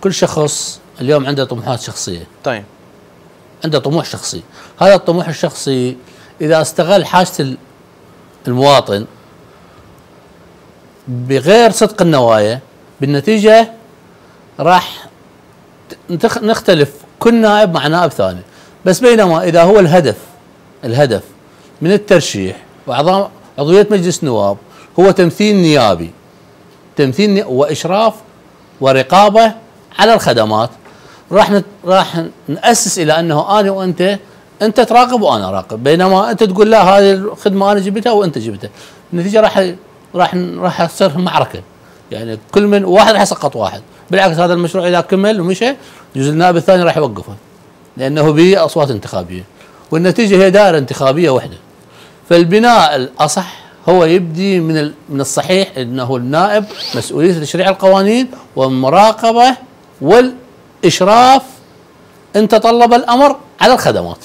كل شخص اليوم عنده طموحات شخصية. طيب. عنده طموح شخصي. هذا الطموح الشخصي إذا استغل حاجة المواطن بغير صدق النوايا بالنتيجة راح نختلف كل نائب مع نائب ثاني. بس بينما إذا هو الهدف الهدف من الترشيح وأعضاء عضوية مجلس النواب هو تمثيل نيابي. تمثيل وإشراف ورقابة على الخدمات راح راح نأسس إلى أنه أنا وأنت أنت تراقب وأنا أراقب. بينما أنت تقول لا هذه الخدمة أنا جبتها وأنت جبتها. النتيجة راح راح راح تصير معركة. يعني كل من واحد راح يسقط واحد. بالعكس هذا المشروع إذا كمل ومشى الجزء النائب الثاني راح يوقفه. لأنه به أصوات انتخابية. والنتيجة هي دائرة انتخابية واحدة فالبناء الأصح هو يبدي من من الصحيح إنه النائب مسؤولية تشريع القوانين والمراقبه والإشراف إن تطلب الأمر على الخدمات.